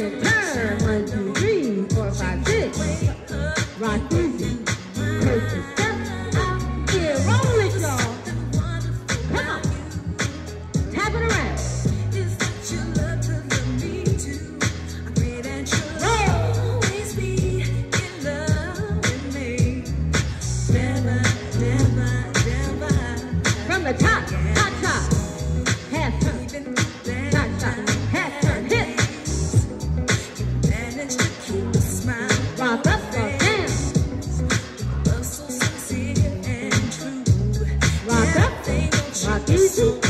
Jackson. to